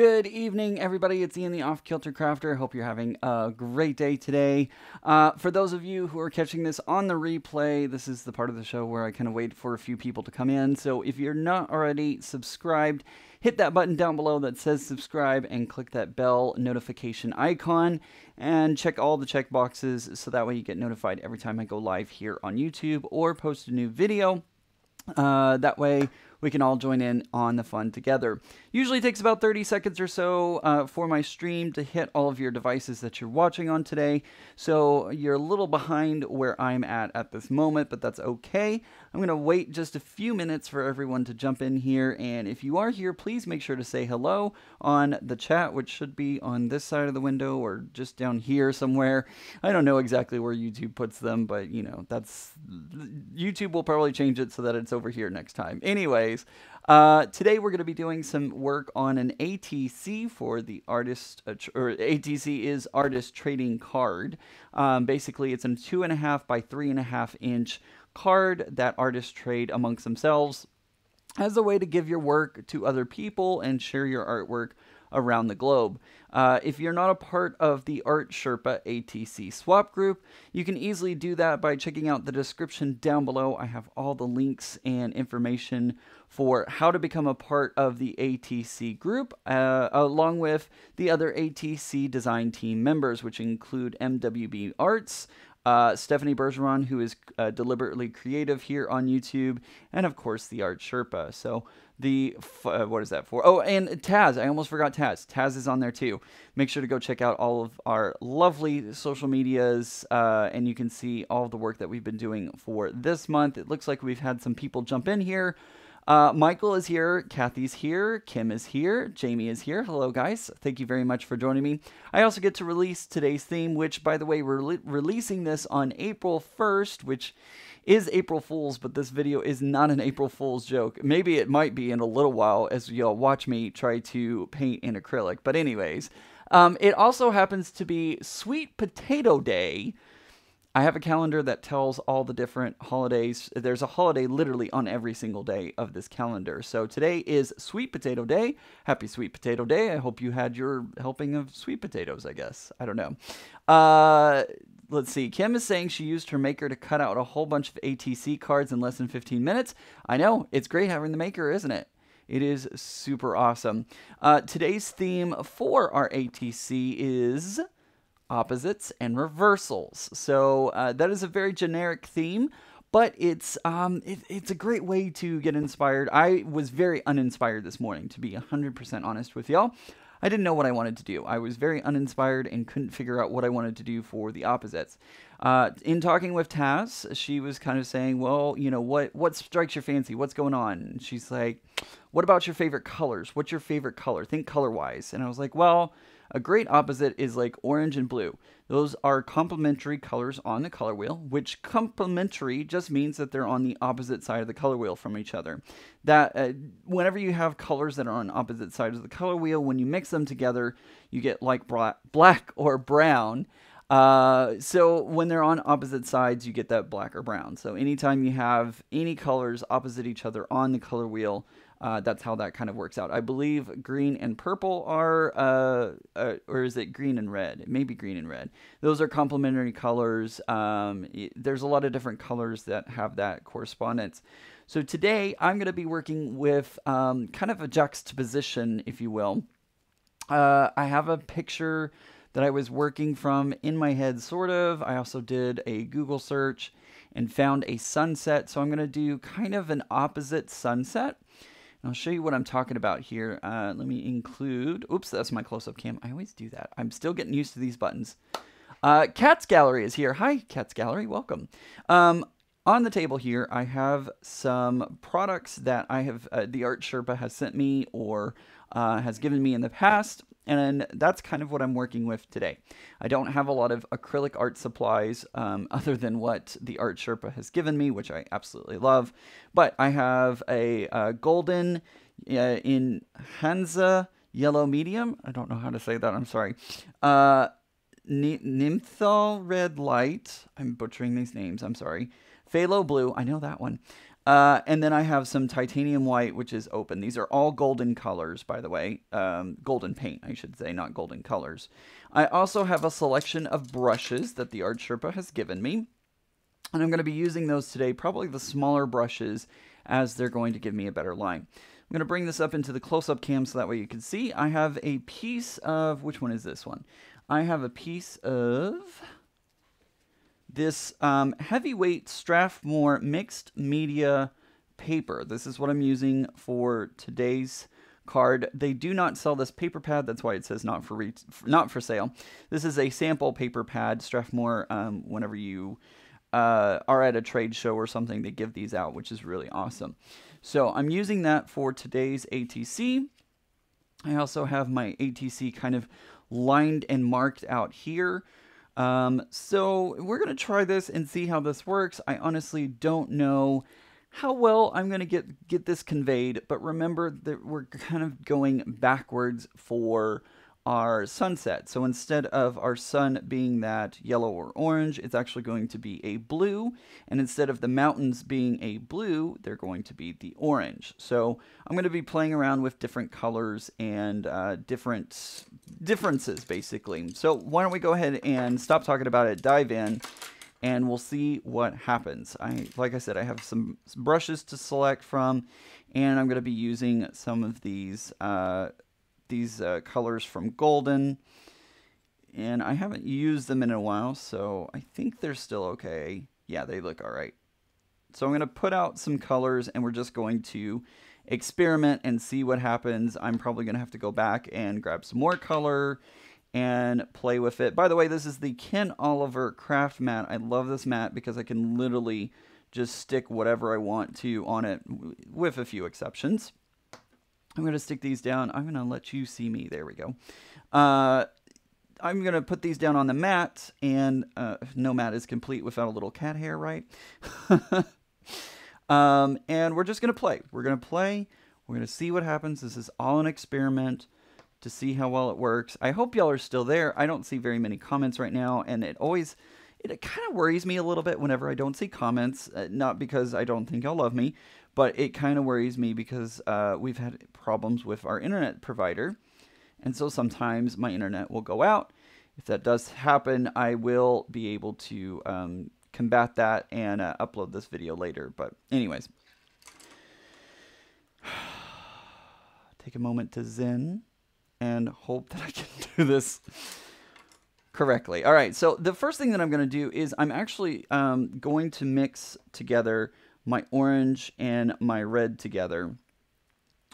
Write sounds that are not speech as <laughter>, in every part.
Good evening, everybody. It's Ian the Off Kilter Crafter. Hope you're having a great day today. Uh, for those of you who are catching this on the replay, this is the part of the show where I kind of wait for a few people to come in. So if you're not already subscribed, hit that button down below that says subscribe and click that bell notification icon and check all the check boxes so that way you get notified every time I go live here on YouTube or post a new video. Uh, that way we can all join in on the fun together. Usually takes about 30 seconds or so uh, for my stream to hit all of your devices that you're watching on today. So you're a little behind where I'm at at this moment, but that's okay. I'm going to wait just a few minutes for everyone to jump in here. And if you are here, please make sure to say hello on the chat, which should be on this side of the window or just down here somewhere. I don't know exactly where YouTube puts them, but you know, that's YouTube will probably change it so that it's over here next time. Anyway, uh, today we're going to be doing some work on an ATC for the artist, uh, or ATC is artist trading card. Um, basically, it's a two and a half by three and a half inch card that artists trade amongst themselves as a way to give your work to other people and share your artwork around the globe. Uh, if you're not a part of the Art Sherpa ATC swap group, you can easily do that by checking out the description down below. I have all the links and information for how to become a part of the ATC group, uh, along with the other ATC design team members, which include MWB Arts, uh, Stephanie Bergeron, who is uh, deliberately creative here on YouTube, and of course the Art Sherpa. So the uh, what is that for? Oh, and Taz. I almost forgot Taz. Taz is on there too. Make sure to go check out all of our lovely social medias, uh, and you can see all the work that we've been doing for this month. It looks like we've had some people jump in here. Uh, Michael is here, Kathy's here, Kim is here, Jamie is here. Hello, guys. Thank you very much for joining me. I also get to release today's theme, which, by the way, we're re releasing this on April 1st, which is April Fool's, but this video is not an April Fool's joke. Maybe it might be in a little while as y'all watch me try to paint in acrylic. But, anyways, um, it also happens to be Sweet Potato Day I have a calendar that tells all the different holidays. There's a holiday literally on every single day of this calendar. So today is Sweet Potato Day. Happy Sweet Potato Day. I hope you had your helping of sweet potatoes, I guess. I don't know. Uh, let's see. Kim is saying she used her maker to cut out a whole bunch of ATC cards in less than 15 minutes. I know. It's great having the maker, isn't it? It is super awesome. Uh, today's theme for our ATC is opposites, and reversals. So uh, that is a very generic theme, but it's um, it, it's a great way to get inspired. I was very uninspired this morning, to be 100% honest with y'all. I didn't know what I wanted to do. I was very uninspired and couldn't figure out what I wanted to do for the opposites. Uh, in talking with Taz, she was kind of saying, "Well, you know what what strikes your fancy? What's going on?" And she's like, "What about your favorite colors? What's your favorite color? Think color wise." And I was like, "Well." A great opposite is like orange and blue. Those are complementary colors on the color wheel, which complementary just means that they're on the opposite side of the color wheel from each other. That uh, whenever you have colors that are on opposite sides of the color wheel, when you mix them together, you get like black or brown. Uh, so when they're on opposite sides, you get that black or brown. So anytime you have any colors opposite each other on the color wheel, uh, that's how that kind of works out. I believe green and purple are, uh, uh, or is it green and red? Maybe green and red. Those are complementary colors. Um, there's a lot of different colors that have that correspondence. So today I'm going to be working with um, kind of a juxtaposition, if you will. Uh, I have a picture that I was working from in my head, sort of. I also did a Google search and found a sunset. So I'm going to do kind of an opposite sunset. I'll show you what I'm talking about here. Uh, let me include, oops, that's my close-up cam. I always do that. I'm still getting used to these buttons. Uh, Cats Gallery is here. Hi, Cats Gallery, welcome. Um, on the table here, I have some products that I have, uh, the Art Sherpa has sent me or uh, has given me in the past. And that's kind of what I'm working with today. I don't have a lot of acrylic art supplies um, <laughs> other than what the Art Sherpa has given me, which I absolutely love. But I have a, a golden uh, in Hansa yellow medium. I don't know how to say that. I'm sorry. Uh, Nymthal red light. I'm butchering these names. I'm sorry. Phthalo blue. I know that one. Uh, and then I have some titanium white, which is open. These are all golden colors, by the way. Um, golden paint, I should say, not golden colors. I also have a selection of brushes that the Art Sherpa has given me. And I'm going to be using those today, probably the smaller brushes, as they're going to give me a better line. I'm going to bring this up into the close-up cam so that way you can see. I have a piece of, which one is this one? I have a piece of this um, heavyweight Strathmore mixed media paper. This is what I'm using for today's card. They do not sell this paper pad. That's why it says not for re- not for sale. This is a sample paper pad. Strathmore, um, whenever you uh, are at a trade show or something, they give these out, which is really awesome. So I'm using that for today's ATC. I also have my ATC kind of lined and marked out here. Um, so we're going to try this and see how this works. I honestly don't know how well I'm going to get get this conveyed, but remember that we're kind of going backwards for our sunset. So instead of our sun being that yellow or orange, it's actually going to be a blue. And instead of the mountains being a blue, they're going to be the orange. So I'm going to be playing around with different colors and uh, different differences, basically. So why don't we go ahead and stop talking about it, dive in, and we'll see what happens. I, like I said, I have some brushes to select from, and I'm going to be using some of these uh, these uh, colors from Golden. And I haven't used them in a while, so I think they're still okay. Yeah, they look all right. So I'm going to put out some colors and we're just going to experiment and see what happens. I'm probably going to have to go back and grab some more color and play with it. By the way, this is the Ken Oliver craft mat. I love this mat because I can literally just stick whatever I want to on it with a few exceptions. I'm going to stick these down. I'm going to let you see me. There we go. Uh, I'm going to put these down on the mat, and uh, no mat is complete without a little cat hair, right? <laughs> um, and we're just going to play. We're going to play. We're going to see what happens. This is all an experiment to see how well it works. I hope y'all are still there. I don't see very many comments right now, and it always it kind of worries me a little bit whenever I don't see comments. Uh, not because I don't think y'all love me, but it kind of worries me because uh, we've had problems with our internet provider. And so sometimes my internet will go out. If that does happen, I will be able to um, combat that and uh, upload this video later. But, anyways, <sighs> take a moment to zen and hope that I can <laughs> do this correctly. All right, so the first thing that I'm going to do is I'm actually um, going to mix together my orange and my red together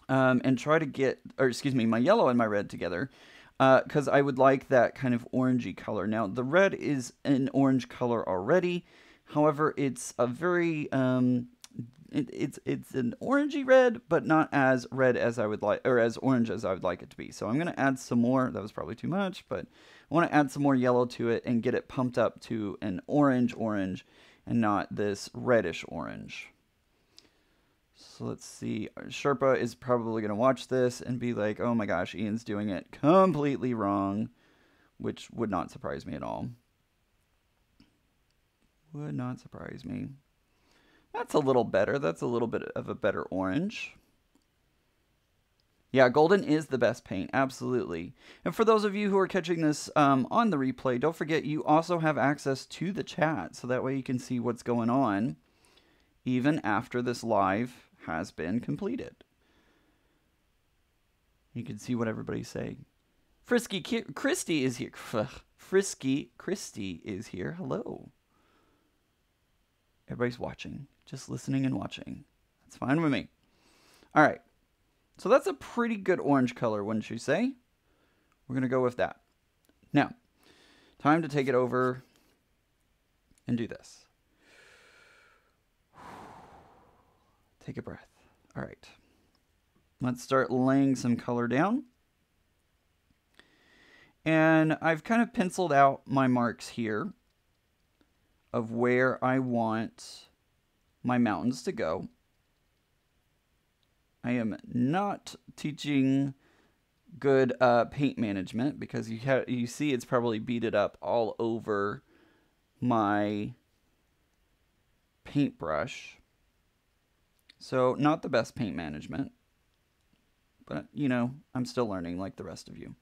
um, and try to get, or excuse me, my yellow and my red together because uh, I would like that kind of orangey color. Now, the red is an orange color already. However, it's a very, um, it, it's it's an orangey red, but not as red as I would like, or as orange as I would like it to be. So I'm going to add some more. That was probably too much, but I want to add some more yellow to it and get it pumped up to an orange orange and not this reddish orange. So let's see. Sherpa is probably going to watch this and be like, oh my gosh, Ian's doing it completely wrong, which would not surprise me at all. Would not surprise me. That's a little better. That's a little bit of a better orange. Yeah, golden is the best paint, absolutely. And for those of you who are catching this um, on the replay, don't forget you also have access to the chat, so that way you can see what's going on even after this live has been completed. You can see what everybody's saying. Frisky Ki Christy is here. Frisky Christy is here. Hello. Everybody's watching, just listening and watching. That's fine with me. All right. So that's a pretty good orange color, wouldn't you say? We're going to go with that. Now, time to take it over and do this. Take a breath. All right. Let's start laying some color down. And I've kind of penciled out my marks here of where I want my mountains to go. I am not teaching good uh, paint management because you you see it's probably beaded up all over my paintbrush. So, not the best paint management, but you know, I'm still learning like the rest of you.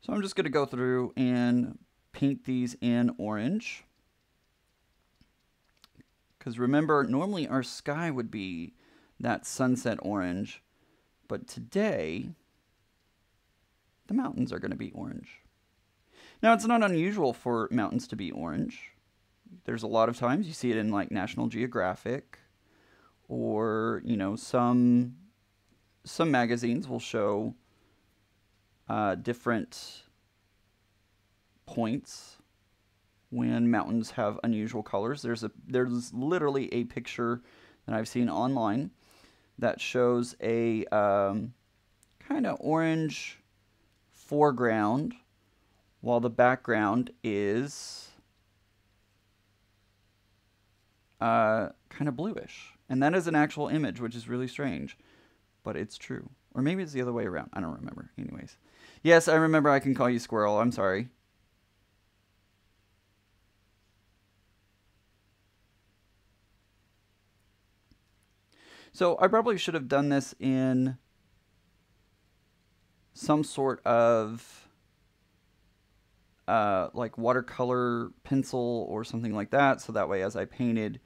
So, I'm just going to go through and paint these in orange. Because remember, normally our sky would be that sunset orange, but today the mountains are going to be orange. Now, it's not unusual for mountains to be orange. There's a lot of times you see it in like National Geographic or, you know, some some magazines will show uh, different points when mountains have unusual colors. There's a there's literally a picture that I've seen online that shows a um, kind of orange foreground while the background is uh, kind of bluish. And that is an actual image, which is really strange, but it's true. Or maybe it's the other way around. I don't remember. Anyways. Yes, I remember I can call you Squirrel. I'm sorry. So I probably should have done this in some sort of uh, like watercolor pencil or something like that. So that way, as I painted,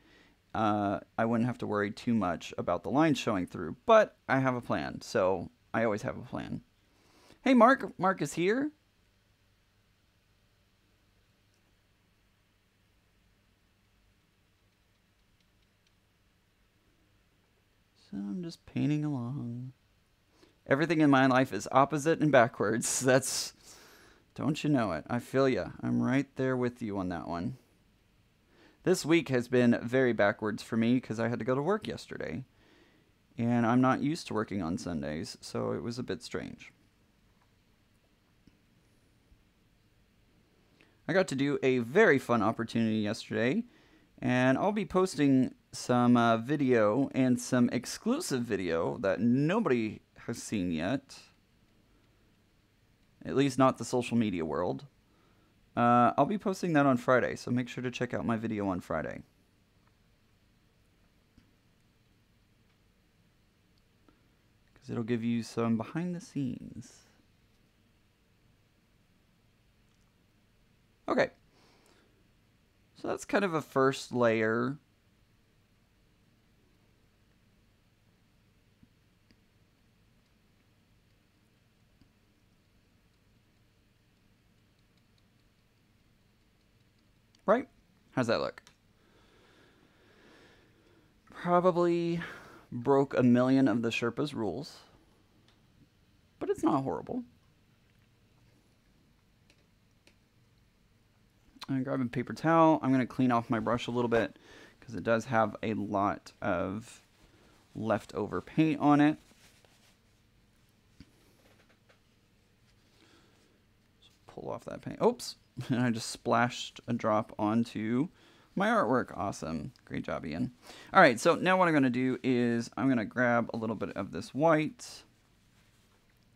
uh, I wouldn't have to worry too much about the lines showing through. But I have a plan, so I always have a plan. Hey, Mark. Mark is here. So I'm just painting along. Everything in my life is opposite and backwards. <laughs> That's, don't you know it? I feel you. I'm right there with you on that one. This week has been very backwards for me because I had to go to work yesterday. And I'm not used to working on Sundays, so it was a bit strange. I got to do a very fun opportunity yesterday, and I'll be posting some uh, video and some exclusive video that nobody has seen yet. At least not the social media world. Uh, I'll be posting that on Friday, so make sure to check out my video on Friday. Because it'll give you some behind the scenes. Okay. So that's kind of a first layer Right? How's that look? Probably broke a million of the Sherpa's rules, but it's not horrible. I'm grabbing a paper towel. I'm going to clean off my brush a little bit because it does have a lot of leftover paint on it. pull off that paint. Oops. <laughs> and I just splashed a drop onto my artwork. Awesome. Great job, Ian. All right, so now what I'm going to do is I'm going to grab a little bit of this white.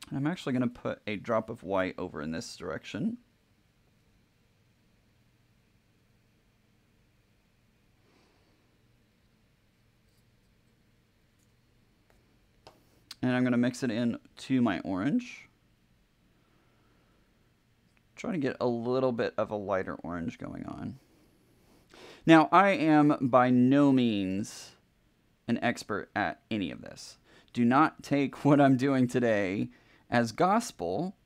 And I'm actually going to put a drop of white over in this direction. And I'm going to mix it in to my orange. Trying to get a little bit of a lighter orange going on. Now, I am by no means an expert at any of this. Do not take <laughs> what I'm doing today as gospel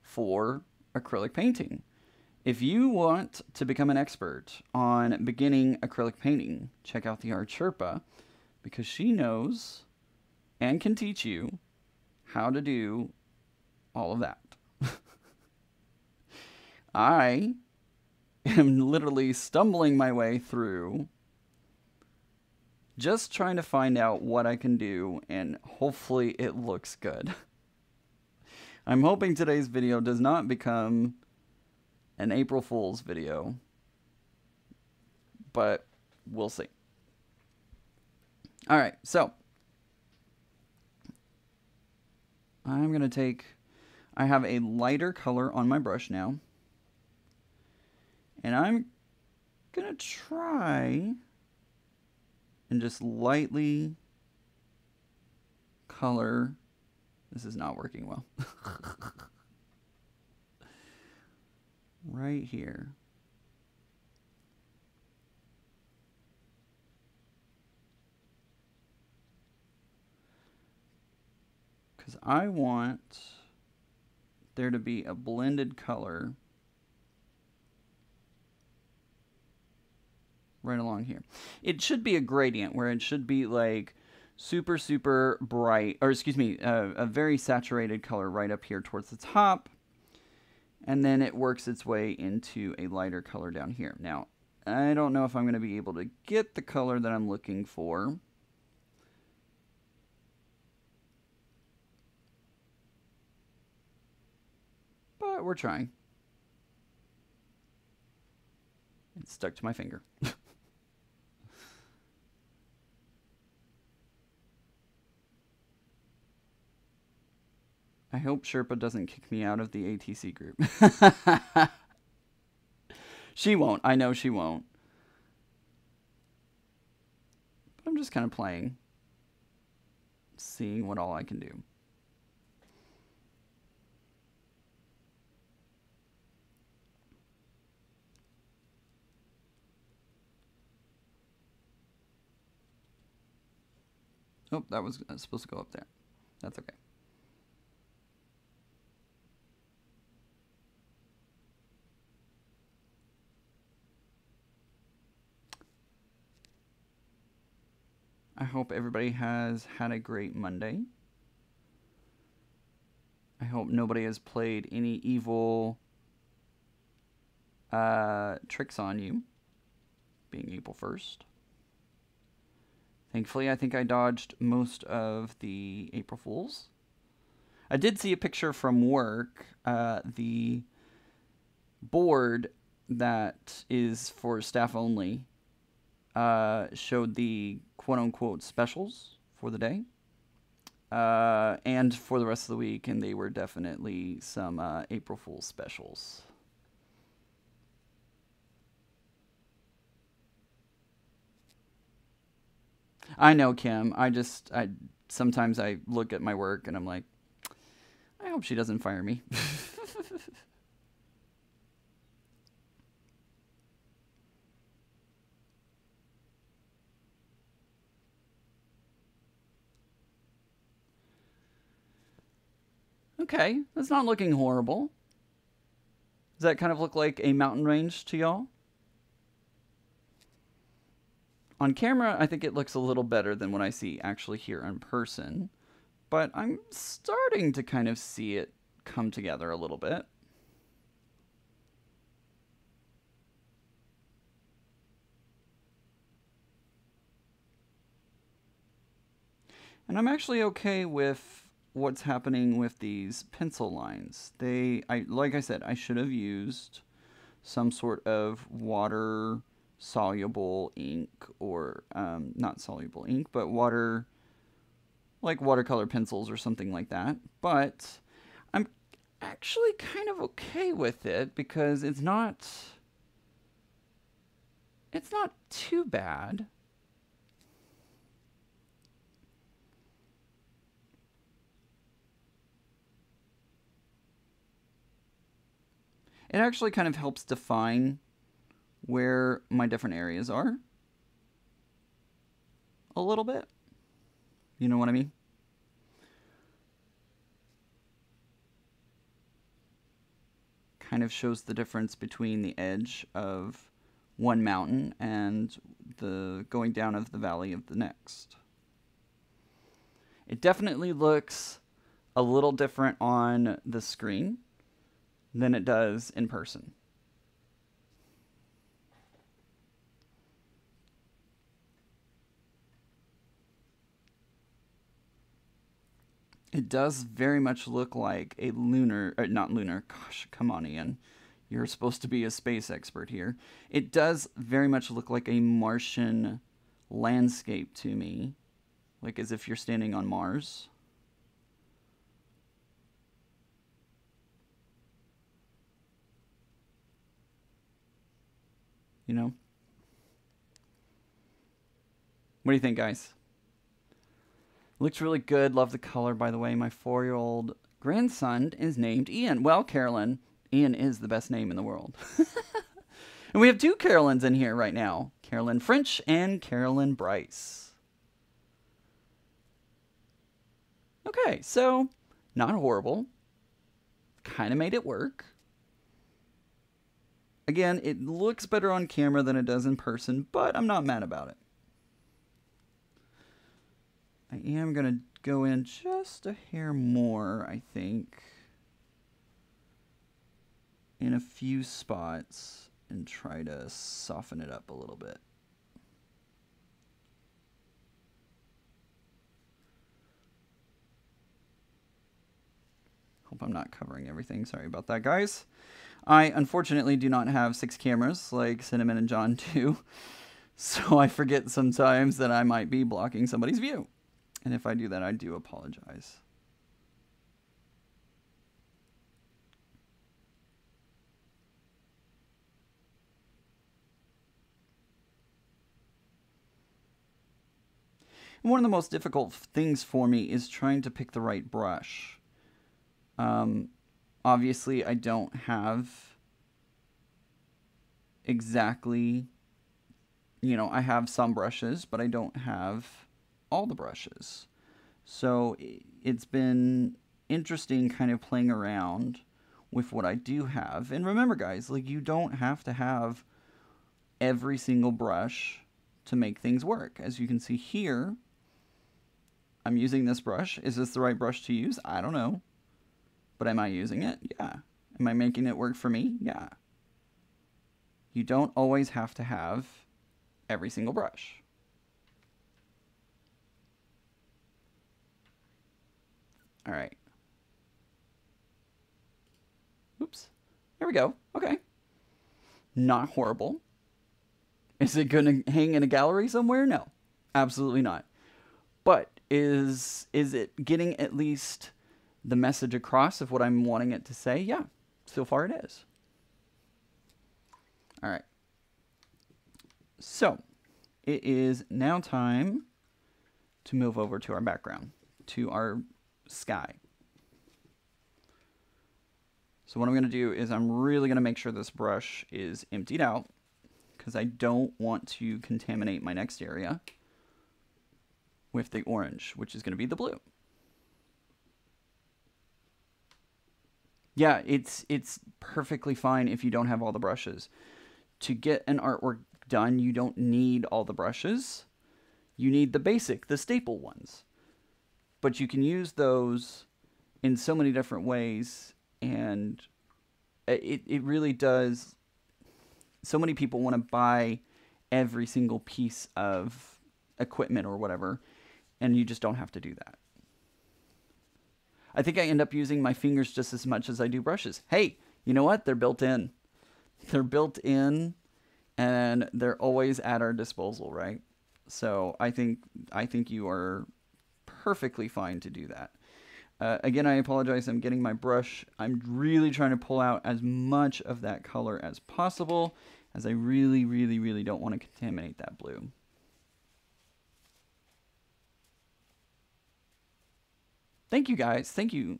for acrylic painting. If you want to become an expert on beginning acrylic painting, check out the Art Sherpa because she knows and can teach you how to do all of that. I am literally stumbling my way through just trying to find out what I can do and hopefully it looks good. I'm hoping today's video does not become an April Fool's video, but we'll see. All right, so I'm going to take, I have a lighter color on my brush now. And I'm going to try and just lightly color. This is not working well. <laughs> right here. Because I want there to be a blended color right along here. It should be a gradient where it should be like super, super bright, or excuse me, a very saturated color right up here towards the top. And then it works its way into a lighter color down here. Now, I don't know if I'm going to be able to get the color that I'm looking for. But we're trying. It's stuck to my finger. <laughs> I hope Sherpa doesn't kick me out of the ATC group. <laughs> she won't. I know she won't. But I'm just kind of playing. Seeing what all I can do. Oh, that was uh, supposed to go up there. That's okay. I hope everybody has had a great Monday. I hope nobody has played any evil uh, tricks on you, being April 1st. Thankfully, I think I dodged most of the April Fools. I did see a picture from work. Uh, the board that is for staff only uh, showed the quote unquote specials for the day uh, and for the rest of the week, and they were definitely some uh, April Fool's specials. I know, Kim. I just, I sometimes I look at my work and I'm like, I hope she doesn't fire me. <laughs> Okay, that's not looking horrible. Does that kind of look like a mountain range to y'all? On camera, I think it looks a little better than what I see actually here in person. But I'm starting to kind of see it come together a little bit. And I'm actually okay with what's happening with these pencil lines. They, I like I said, I should have used some sort of water soluble ink or um, not soluble ink, but water like watercolor pencils or something like that. But I'm actually kind of okay with it because it's not it's not too bad. It actually kind of helps define where my different areas are a little bit. You know what I mean? Kind of shows the difference between the edge of one mountain and the going down of the valley of the next. It definitely looks a little different on the screen than it does in person. It does very much look like a lunar, or not lunar, gosh, come on, Ian. You're supposed to be a space expert here. It does very much look like a Martian landscape to me, like as if you're standing on Mars. You know? What do you think, guys? Looks really good. Love the color, by the way. My four year old grandson is named Ian. Well, Carolyn, Ian is the best name in the world. <laughs> and we have two Carolyns in here right now Carolyn French and Carolyn Bryce. Okay, so not horrible. Kind of made it work. Again, it looks better on camera than it does in person, but I'm not mad about it. I am going to go in just a hair more, I think, in a few spots and try to soften it up a little bit. Hope I'm not covering everything. Sorry about that, guys. I unfortunately do not have six cameras like Cinnamon and John <laughs> do, so I forget sometimes that I might be blocking somebody's view. And if I do that, I do apologize. one of the most difficult things for me is trying to pick the right brush. Um, obviously, I don't have exactly, you know, I have some brushes, but I don't have all the brushes. So it's been interesting kind of playing around with what I do have. And remember, guys, like you don't have to have every single brush to make things work. As you can see here, I'm using this brush. Is this the right brush to use? I don't know. But am I using it? Yeah. Am I making it work for me? Yeah. You don't always have to have every single brush. All right. Oops. There we go. Okay. Not horrible. Is it going to hang in a gallery somewhere? No. Absolutely not. But is is it getting at least the message across of what I'm wanting it to say? Yeah. So far it is. All right. So, it is now time to move over to our background, to our sky. So what I'm going to do is I'm really going to make sure this brush is emptied out because I don't want to contaminate my next area with the orange, which is going to be the blue. Yeah, it's it's perfectly fine if you don't have all the brushes. To get an artwork done, you don't need all the brushes. You need the basic, the staple ones but you can use those in so many different ways and it, it really does so many people want to buy every single piece of equipment or whatever and you just don't have to do that i think i end up using my fingers just as much as i do brushes hey you know what they're built in they're built in and they're always at our disposal right so i think i think you are perfectly fine to do that. Uh, again, I apologize. I'm getting my brush. I'm really trying to pull out as much of that color as possible, as I really, really, really don't want to contaminate that blue. Thank you guys. Thank you.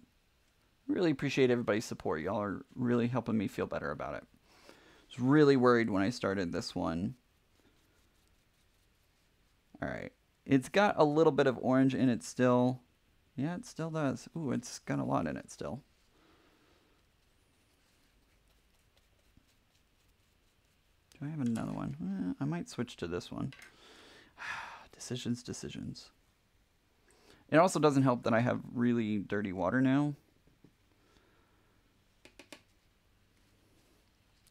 Really appreciate everybody's support. Y'all are really helping me feel better about it. I was really worried when I started this one. All right. It's got a little bit of orange in it still. Yeah, it still does. Ooh, it's got a lot in it still. Do I have another one? Eh, I might switch to this one. <sighs> decisions, decisions. It also doesn't help that I have really dirty water now.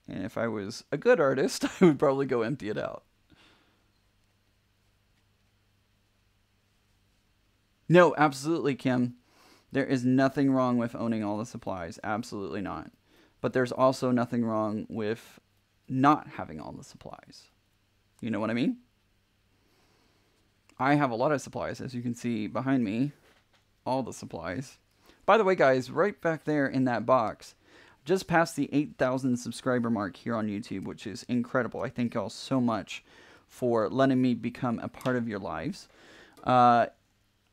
And if I was a good artist, <laughs> I would probably go empty it out. No, absolutely, Kim. There is nothing wrong with owning all the supplies. Absolutely not. But there's also nothing wrong with not having all the supplies. You know what I mean? I have a lot of supplies, as you can see behind me. All the supplies. By the way, guys, right back there in that box, just past the 8,000 subscriber mark here on YouTube, which is incredible. I thank y'all so much for letting me become a part of your lives. Uh,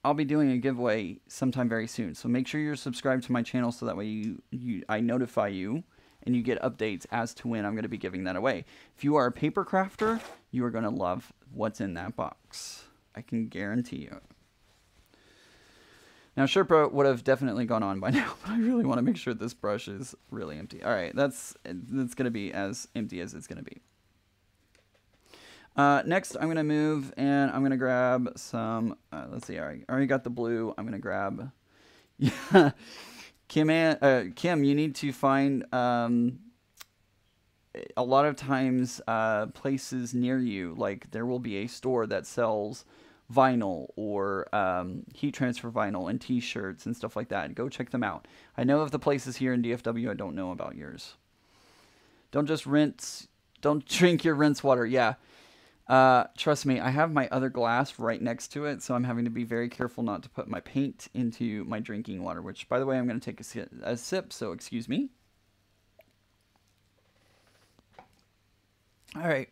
I'll be doing a giveaway sometime very soon. So make sure you're subscribed to my channel so that way you, you I notify you and you get updates as to when I'm going to be giving that away. If you are a paper crafter, you are going to love what's in that box. I can guarantee you. Now, Sherpa would have definitely gone on by <laughs> now, but I really want to make sure this brush is really empty. All right, that's, that's going to be as empty as it's going to be. Uh, next, I'm going to move and I'm going to grab some, uh, let's see, I already, got the blue. I'm going to grab, yeah, <laughs> Kim, uh, Kim, you need to find, um, a lot of times, uh, places near you, like there will be a store that sells vinyl or um, heat transfer vinyl and t-shirts and stuff like that. Go check them out. I know of the places here in DFW. I don't know about yours. Don't just rinse. Don't <laughs> drink your rinse water. Yeah. Uh, trust me, I have my other glass right next to it, so I'm having to be very careful not to put my paint into my drinking water, which, by the way, I'm going to take a, sip, a sip, so excuse me. All right,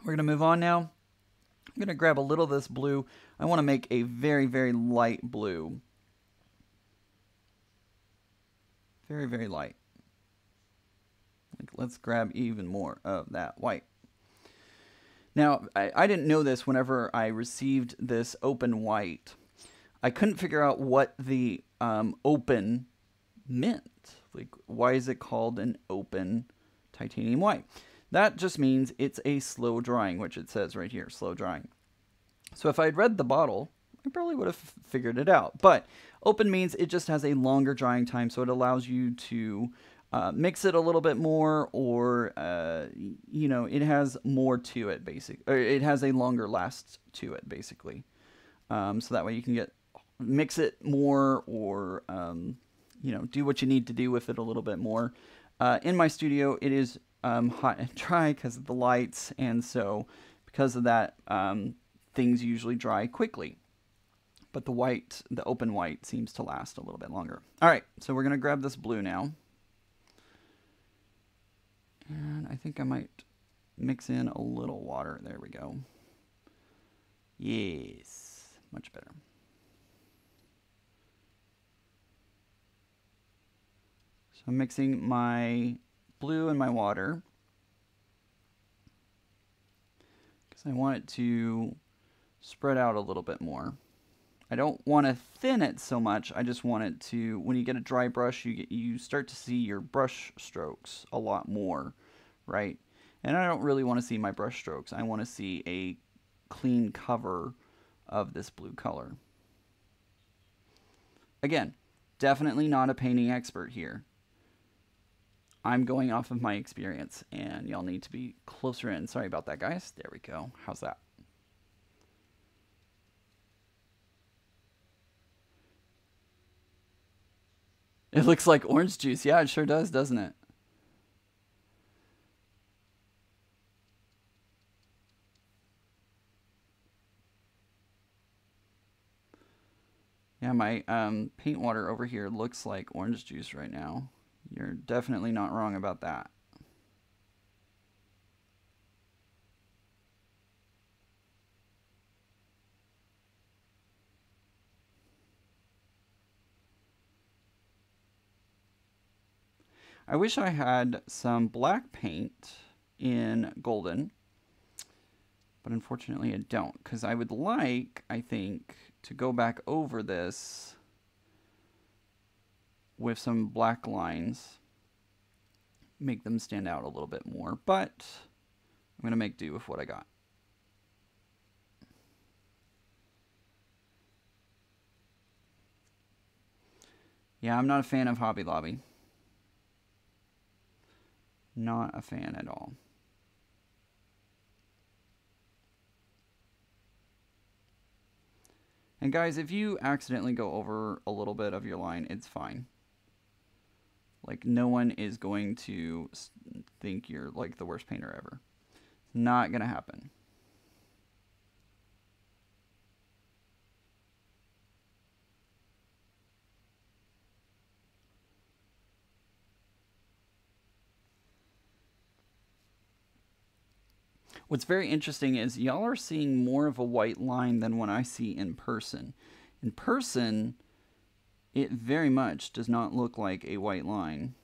we're going to move on now. I'm going to grab a little of this blue. I want to make a very, very light blue. Very, very light. Like, let's grab even more of that white. Now, I, I didn't know this whenever I received this open white. I couldn't figure out what the um, open meant. Like, why is it called an open titanium white? That just means it's a slow drying, which it says right here, slow drying. So if I had read the bottle, I probably would have figured it out. But open means it just has a longer drying time, so it allows you to uh, mix it a little bit more, or uh, you know, it has more to it. Basic, or it has a longer last to it, basically. Um, so that way you can get mix it more, or um, you know, do what you need to do with it a little bit more. Uh, in my studio, it is um, hot and dry because of the lights, and so because of that, um, things usually dry quickly but the white, the open white, seems to last a little bit longer. All right, so we're going to grab this blue now. And I think I might mix in a little water. There we go. Yes, much better. So I'm mixing my blue and my water. Because I want it to spread out a little bit more. I don't want to thin it so much. I just want it to, when you get a dry brush, you get, you start to see your brush strokes a lot more, right? And I don't really want to see my brush strokes. I want to see a clean cover of this blue color. Again, definitely not a painting expert here. I'm going off of my experience, and y'all need to be closer in. Sorry about that, guys. There we go. How's that? It looks like orange juice. Yeah, it sure does, doesn't it? Yeah, my um, paint water over here looks like orange juice right now. You're definitely not wrong about that. I wish I had some black paint in golden, but unfortunately I don't, because I would like, I think, to go back over this with some black lines, make them stand out a little bit more, but I'm going to make do with what I got. Yeah, I'm not a fan of Hobby Lobby. Not a fan at all. And guys, if you accidentally go over a little bit of your line, it's fine. Like, no one is going to think you're, like, the worst painter ever. Not going to happen. What's very interesting is y'all are seeing more of a white line than what I see in person. In person, it very much does not look like a white line.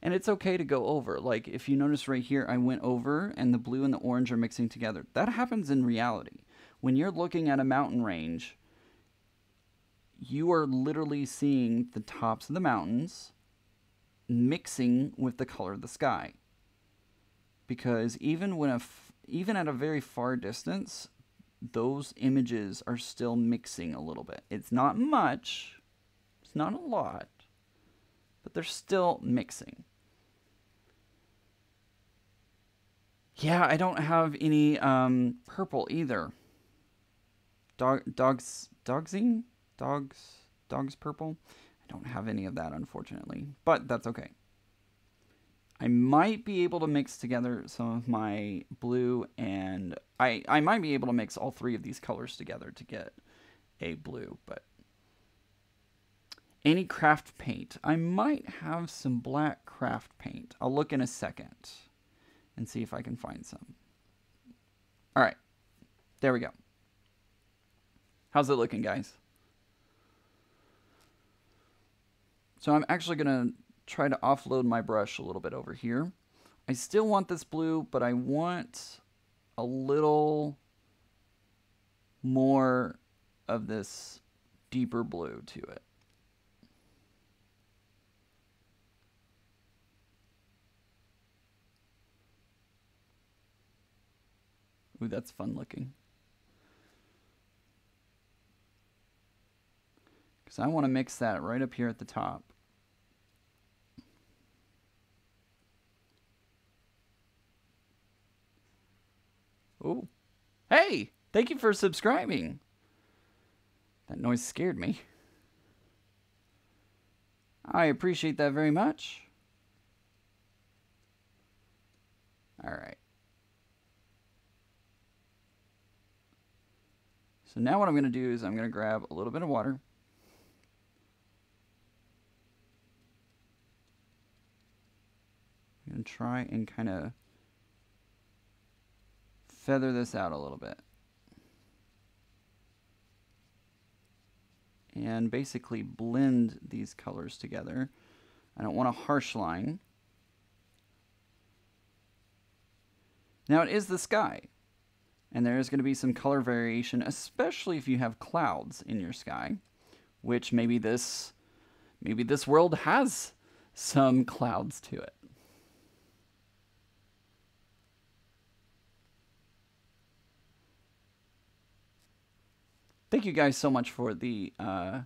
And it's okay to go over. Like if you notice right here, I went over and the blue and the orange are mixing together. That happens in reality. When you're looking at a mountain range, you are literally seeing the tops of the mountains mixing with the color of the sky. Because even when a even at a very far distance, those images are still mixing a little bit. It's not much, it's not a lot, but they're still mixing. Yeah, I don't have any um, purple either. Dog, dogs, dogsine, dogs, dogs purple. I don't have any of that, unfortunately, but that's okay. I might be able to mix together some of my blue and I, I might be able to mix all three of these colors together to get a blue, but any craft paint. I might have some black craft paint. I'll look in a second and see if I can find some. All right. There we go. How's it looking, guys? So I'm actually going to try to offload my brush a little bit over here. I still want this blue, but I want a little more of this deeper blue to it. Ooh, that's fun looking. Because I want to mix that right up here at the top. Oh, hey, thank you for subscribing. That noise scared me. I appreciate that very much. All right. So now what I'm going to do is I'm going to grab a little bit of water. I'm going to try and kind of feather this out a little bit. And basically blend these colors together. I don't want a harsh line. Now it is the sky. And there is going to be some color variation, especially if you have clouds in your sky, which maybe this maybe this world has some clouds to it. Thank you guys so much for the uh,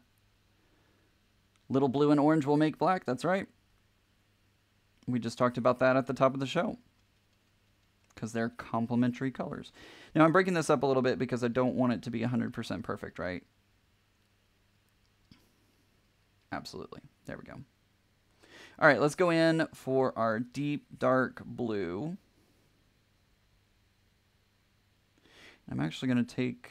little blue and orange will make black. That's right. We just talked about that at the top of the show because they're complementary colors. Now I'm breaking this up a little bit because I don't want it to be 100% perfect, right? Absolutely. There we go. All right, let's go in for our deep dark blue. I'm actually going to take...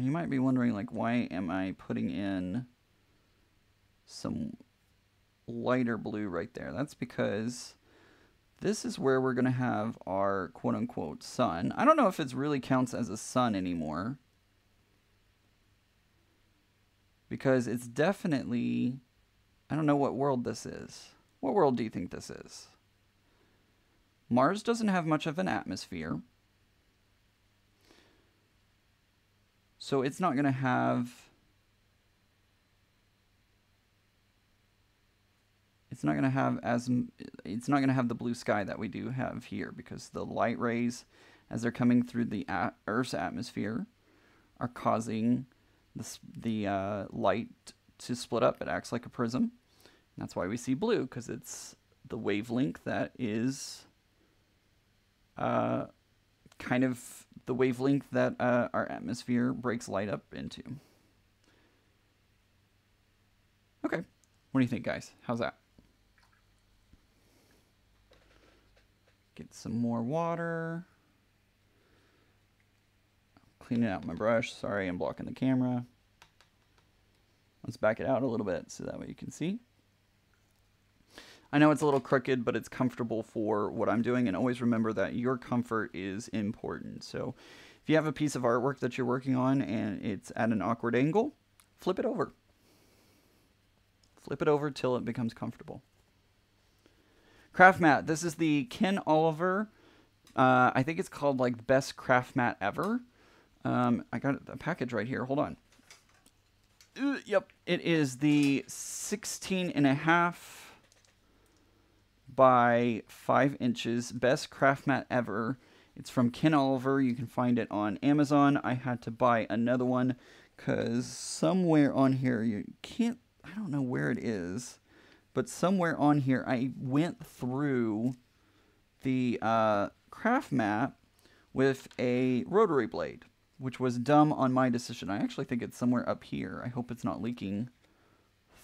And you might be wondering, like, why am I putting in some lighter blue right there. That's because this is where we're going to have our quote-unquote sun. I don't know if it really counts as a sun anymore. Because it's definitely... I don't know what world this is. What world do you think this is? Mars doesn't have much of an atmosphere. So it's not going to have it's not going to have as it's not going to have the blue sky that we do have here because the light rays as they're coming through the earth's atmosphere are causing the, the uh, light to split up. It acts like a prism. That's why we see blue because it's the wavelength that is uh, kind of the wavelength that uh, our atmosphere breaks light up into okay What do you think, guys? How's that? Get some more water. Cleaning out my brush. Sorry, I'm blocking the camera. Let's back it out a little bit so that way you can see. I know it's a little crooked, but it's comfortable for what I'm doing. And always remember that your comfort is important. So if you have a piece of artwork that you're working on and it's at an awkward angle, flip it over. Flip it over till it becomes comfortable. Craft mat. This is the Ken Oliver. Uh, I think it's called like best craft mat ever. Um, I got a package right here. Hold on. Uh, yep, it is the 16 and a half by 5 inches. Best craft mat ever. It's from Ken Oliver. You can find it on Amazon. I had to buy another one because somewhere on here, you can't, I don't know where it is, but somewhere on here, I went through the uh, craft mat with a rotary blade, which was dumb on my decision. I actually think it's somewhere up here. I hope it's not leaking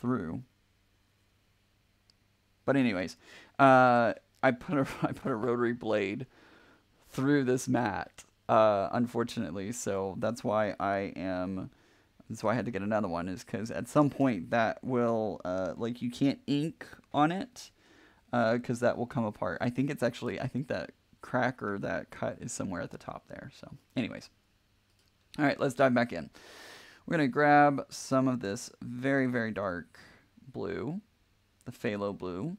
through. But anyways, uh, I put a <laughs> I put a rotary blade through this mat, uh, unfortunately. So that's why I am. That's why I had to get another one. Is because at some point that will uh, like you can't ink on it because uh, that will come apart. I think it's actually I think that crack or that cut is somewhere at the top there. So, anyways, all right, let's dive back in. We're gonna grab some of this very very dark blue the phthalo blue.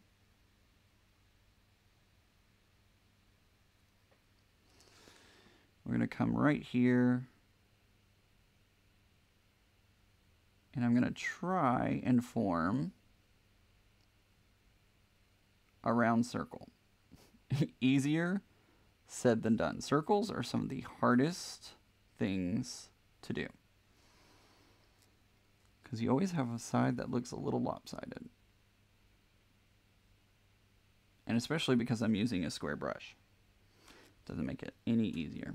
We're going to come right here. And I'm going to try and form a round circle. <laughs> Easier said than done. Circles are some of the hardest things to do. Because you always have a side that looks a little lopsided and especially because I'm using a square brush. Doesn't make it any easier.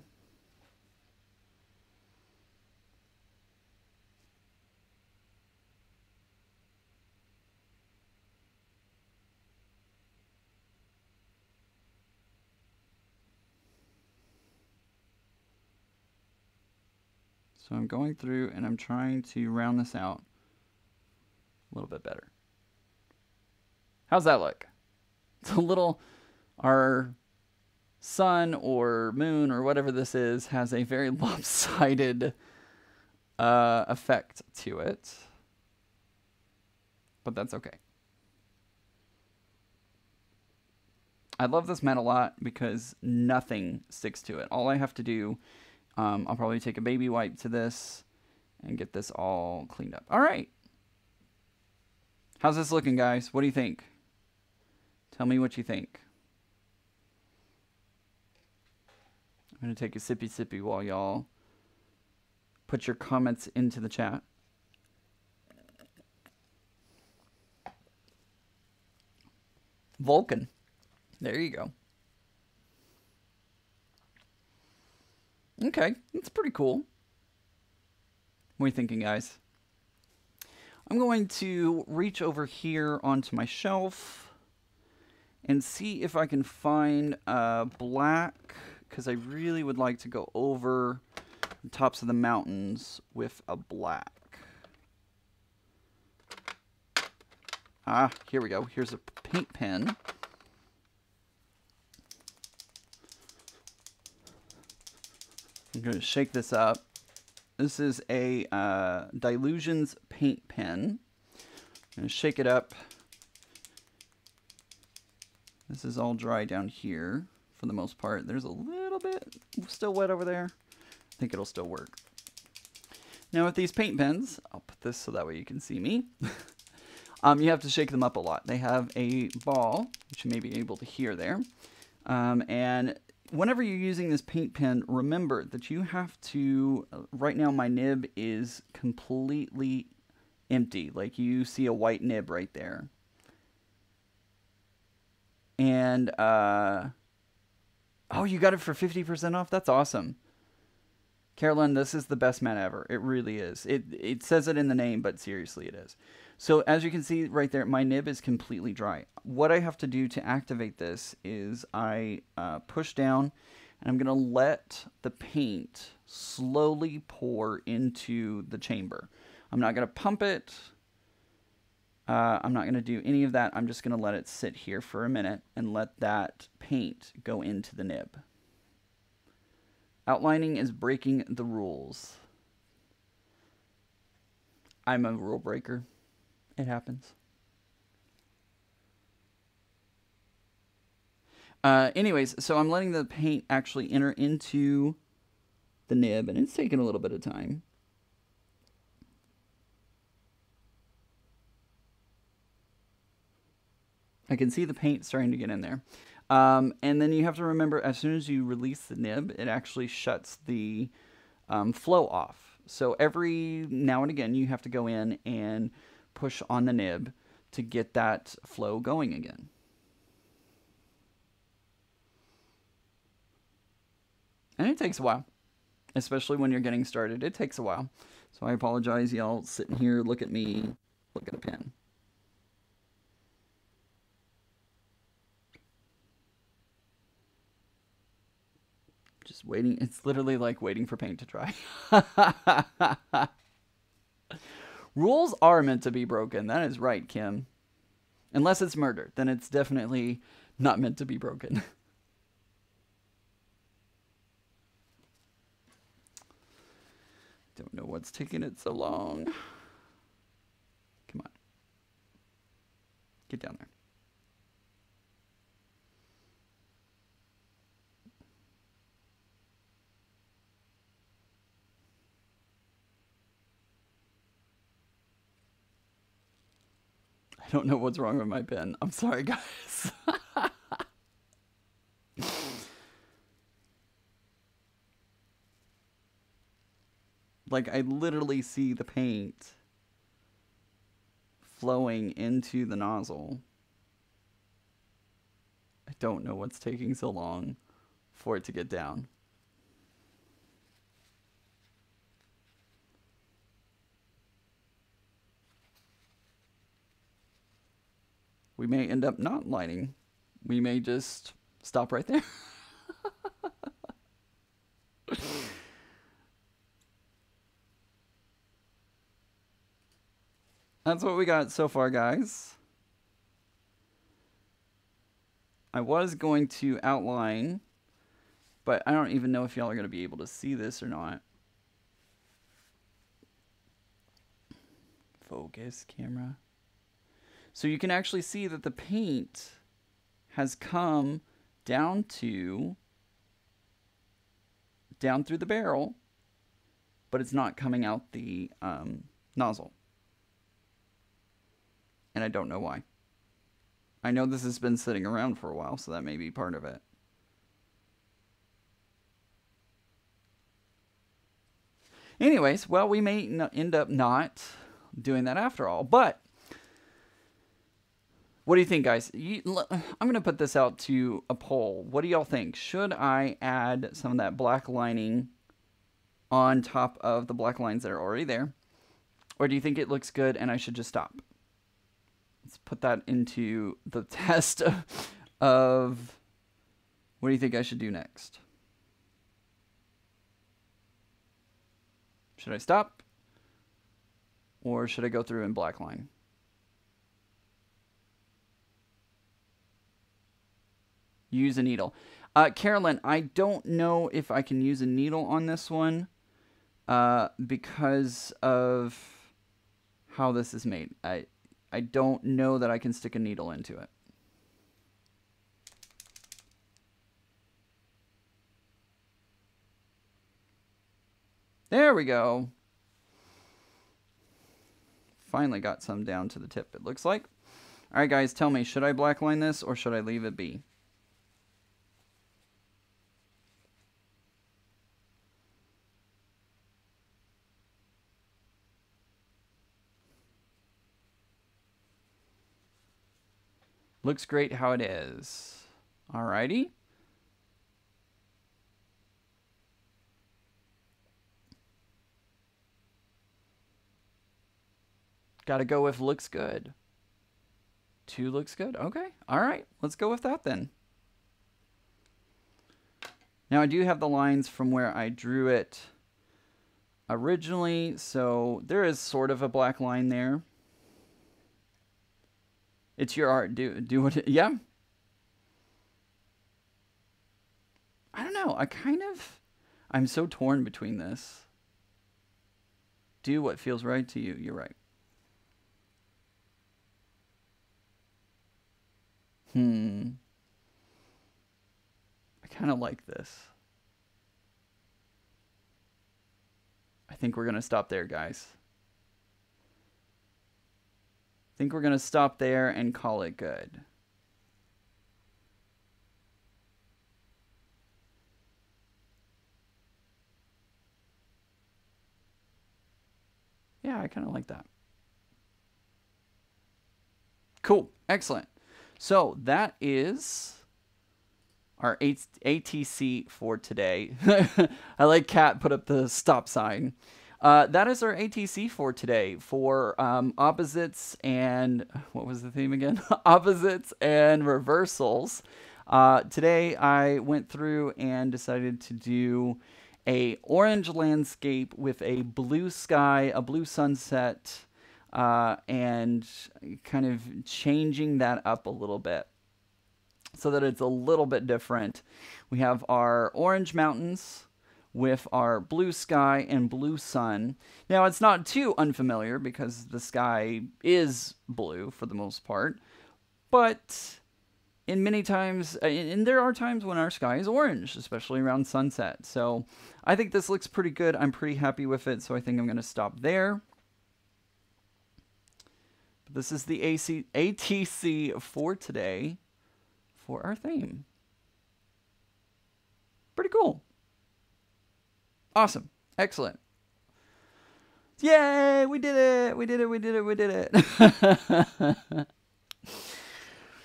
So I'm going through and I'm trying to round this out a little bit better. How's that look? <laughs> A little, our sun or moon or whatever this is has a very <laughs> lopsided uh, effect to it. But that's okay. I love this mat a lot because nothing sticks to it. All I have to do, um, I'll probably take a baby wipe to this and get this all cleaned up. All right. How's this looking, guys? What do you think? Tell me what you think. I'm going to take a sippy sippy while y'all put your comments into the chat. Vulcan. There you go. Okay, that's pretty cool. What are you thinking, guys? I'm going to reach over here onto my shelf and see if I can find uh, black because I really would like to go over the tops of the mountains with a black. Ah, here we go. Here's a paint pen. I'm going to shake this up. This is a uh, Dylusions paint pen. I'm going to shake it up this is all dry down here for the most part. There's a little bit still wet over there. I think it'll still work. Now with these paint pens, I'll put this so that way you can see me. <laughs> um, you have to shake them up a lot. They have a ball, which you may be able to hear there. Um, and whenever you're using this paint pen, remember that you have to, uh, right now my nib is completely empty. Like you see a white nib right there and uh, oh, you got it for fifty percent off. That's awesome. Carolyn, this is the best mat ever. It really is. It it says it in the name, but seriously, it is. So as you can see right there, my nib is completely dry. What I have to do to activate this is I uh, push down and I'm to let the paint slowly pour into the chamber. I'm not to pump it. Uh, I'm not going to do any of that. I'm just going to let it sit here for a minute and let that paint go into the nib. Outlining is breaking the rules. I'm a rule breaker. It happens. Uh, anyways, so I'm letting the paint actually enter into the nib, and it's taking a little bit of time. I can see the paint starting to get in there. Um, and then you have to remember, as soon as you release the nib, it actually shuts the um, flow off. So every now and again, you have to go in and push on the nib to get that flow going again. And it takes a while, especially when you're getting started. It takes a while. So I apologize, y'all sitting here, look at me, look at a pen. Just waiting. It's literally like waiting for paint to dry. <laughs> Rules are meant to be broken. That is right, Kim. Unless it's murder, then it's definitely not meant to be broken. <laughs> Don't know what's taking it so long. <sighs> Come on. Get down there. I don't know what's wrong with my pen. I'm sorry, guys. like, I literally see the paint flowing into the nozzle. I don't know what's taking so long for it to get down. We may end up not lighting. We may just stop right there. <laughs> That's what we got so far, guys. I was going to outline, but I don't even know if y'all are going to be able to see this or not. Focus camera. So you can actually see that the paint has come down to down through the barrel, but it's not coming out the um, nozzle. And I don't know why. I know this has been sitting around for a while, so that may be part of it. Anyways, well, we may end up not doing that after all, but what do you think, guys? You, I'm going to put this out to a poll. What do y'all think? Should I add some of that black lining on top of the black lines that are already there? Or do you think it looks good and I should just stop? Let's put that into the <laughs> test of what do you think I should do next? Should I stop? Or should I go through in black line? Use a needle. Uh, Carolyn, I don't know if I can use a needle on this one uh, because of how this is made. I, I don't know that I can stick a needle into it. There we go. Finally got some down to the tip, it looks like. All right, guys, tell me, should I blackline this or should I leave it be? Looks great how it is. Alrighty. Got to go with looks good. Two looks good. Okay. All right. Let's go with that then. Now I do have the lines from where I drew it originally, so there is sort of a black line there. It's your art. Do do what? yeah. I don't know. I kind of, I'm so torn between this. Do what feels right to you. You're right. Hmm. I kind of like this. I think we're going to stop there, guys. I think we're going to stop there and call it good. Yeah, I kind of like that. Cool. Excellent. So that is our ATC for today. <laughs> I like Cat put up the stop sign. Uh, that is our ATC for today for um, opposites and what was the theme again? <laughs> opposites and reversals. Uh, today I went through and decided to do a orange landscape with a blue sky, a blue sunset, uh, and kind of changing that up a little bit so that it's a little bit different. We have our orange mountains with our blue sky and blue sun. Now, it's not too unfamiliar because the sky is blue for the most part, but in many times, uh, and there are times when our sky is orange, especially around sunset. So I think this looks pretty good. I'm pretty happy with it, so I think I'm going to stop there. This is the AC, ATC for today for our theme. Pretty cool. Awesome. Excellent. Yay! We did it! We did it! We did it! We did it! <laughs>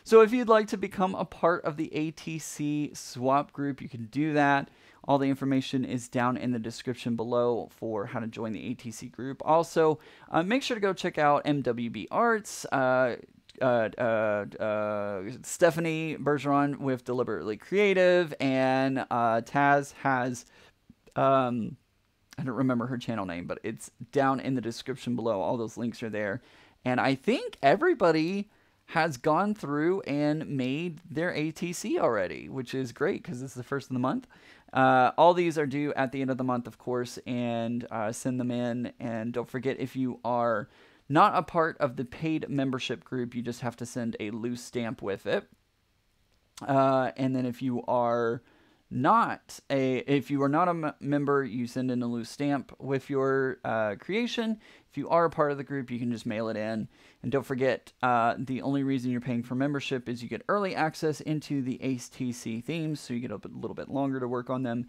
so if you'd like to become a part of the ATC swap group, you can do that. All the information is down in the description below for how to join the ATC group. Also, uh, make sure to go check out MWB Arts. Uh, uh, uh, uh, Stephanie Bergeron with Deliberately Creative, and uh, Taz has, um, I don't remember her channel name, but it's down in the description below. All those links are there. And I think everybody has gone through and made their ATC already, which is great because it's the first of the month. Uh, all these are due at the end of the month, of course, and uh, send them in. And don't forget if you are not a part of the paid membership group, you just have to send a loose stamp with it. Uh, and then if you are not a if you are not a m- member you send in a loose stamp with your uh, creation. If you are a part of the group you can just mail it in. And don't forget uh, the only reason you're paying for membership is you get early access into the ATC themes so you get a little bit longer to work on them.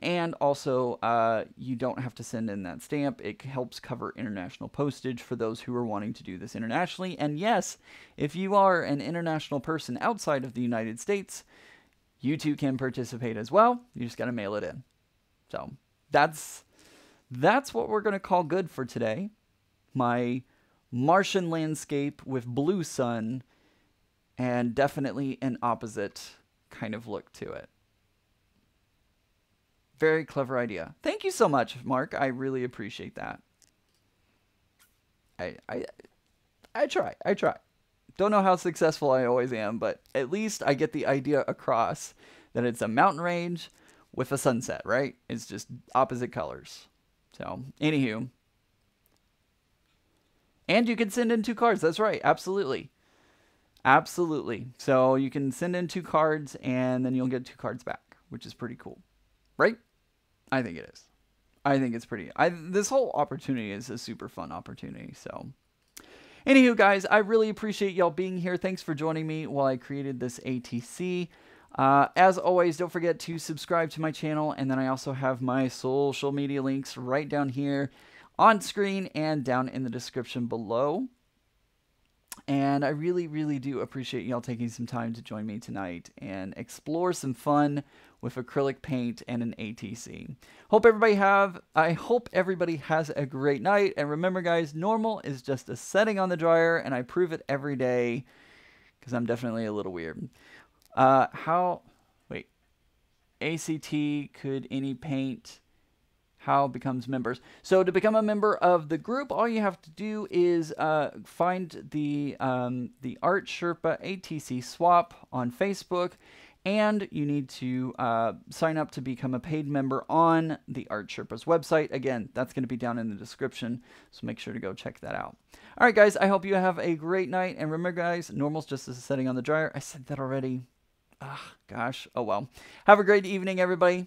And also uh, you don't have to send in that stamp. It helps cover international postage for those who are wanting to do this internationally. And yes if you are an international person outside of the united states you too can participate as well. You just got to mail it in. So that's that's what we're going to call good for today. My Martian landscape with blue sun and definitely an opposite kind of look to it. Very clever idea. Thank you so much, Mark. I really appreciate that. I I I try. I try. Don't know how successful I always am, but at least I get the idea across that it's a mountain range with a sunset, right? It's just opposite colors. So, anywho. And you can send in two cards. That's right. Absolutely. Absolutely. So you can send in two cards and then you'll get two cards back, which is pretty cool. Right? I think it is. I think it's pretty. I this whole opportunity is a super fun opportunity. So Anywho, guys, I really appreciate y'all being here. Thanks for joining me while I created this ATC. Uh, as always, don't forget to subscribe to my channel, and then I also have my social media links right down here on screen and down in the description below. And I really, really do appreciate y'all taking some time to join me tonight and explore some fun with acrylic paint and an ATC. Hope everybody have I hope everybody has a great night. And remember guys, normal is just a setting on the dryer and I prove it every day because I'm definitely a little weird. Uh, how wait. ACT could any paint how becomes members. So to become a member of the group, all you have to do is uh, find the um, the Art Sherpa ATC swap on Facebook, and you need to uh, sign up to become a paid member on the Art Sherpa's website. Again, that's going to be down in the description, so make sure to go check that out. All right, guys, I hope you have a great night, and remember, guys, normal's just a setting on the dryer. I said that already. Ah, gosh. Oh well. Have a great evening, everybody.